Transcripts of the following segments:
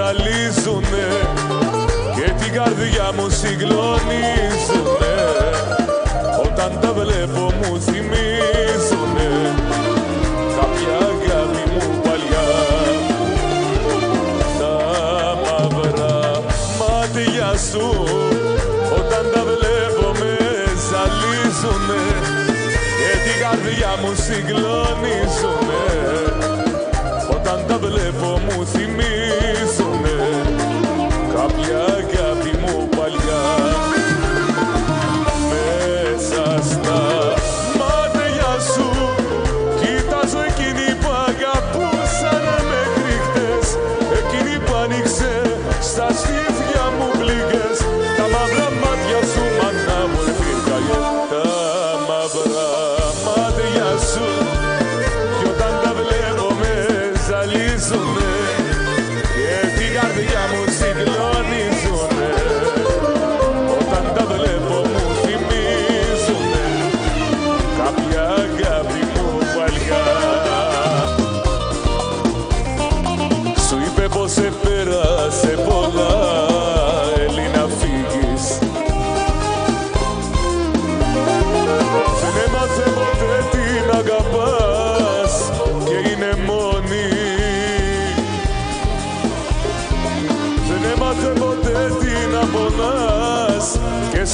ζαλίζουνε και την καρδιά μου συγκλονίζουνε. Όταν τα βλέπω μου θυμίζουνε κάποια αγάπη μου παλιά. Τα μαύρα μάτια σου όταν τα βλέπω με ζαλίζουνε και την καρδιά μου συγκλονίζουνε. Όταν τα βλέπω μου θυμίζουνε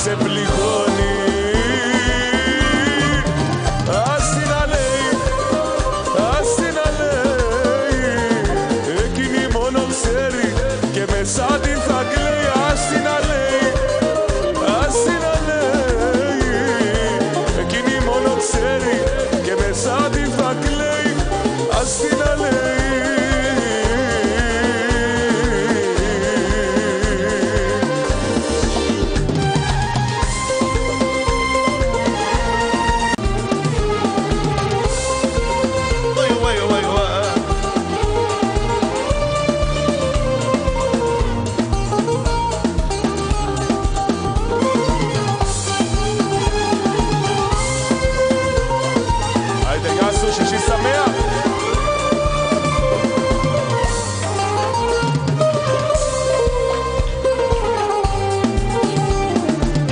σε πληγώνει Άιντε γεια σου, Σιში Σαμέα.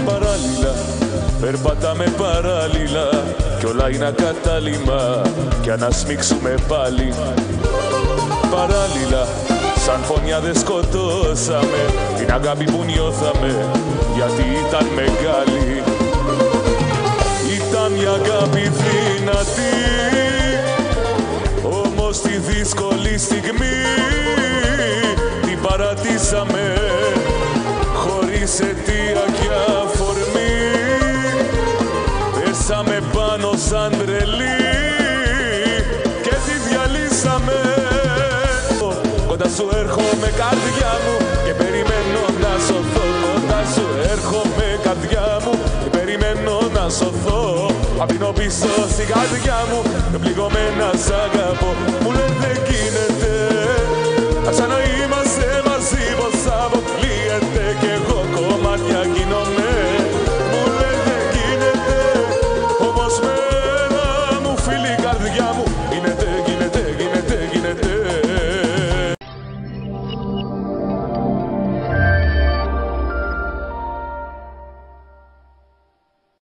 Παράλληλα, περπατάμε παράλληλα. Κι όλα είναι ακατάλημα. Κι αν ασμίξουμε πάλι. Παράλληλα, σαν φωνιάδες σκοτώσαμε. Την αγάπη που νιώθαμε γιατί ήταν μεγάλη ήταν η αγάπη δυνατή Όμως τη δύσκολη στιγμή Την παρατήσαμε Χωρίς αιτία και αφορμή. Πέσαμε πάνω σαν τρελή Και τη διαλύσαμε. Κοντά σου έρχομαι καρδιά μου Και περιμένω να σωθώ. Κοντά σου έρχομαι καρδιά μου Και περιμένω να σωθώ. Αφήνω πίσω στην καρδιά μου Και πληγωμένα σ' αγαπώ. Μου λένε δεν γίνεται Ας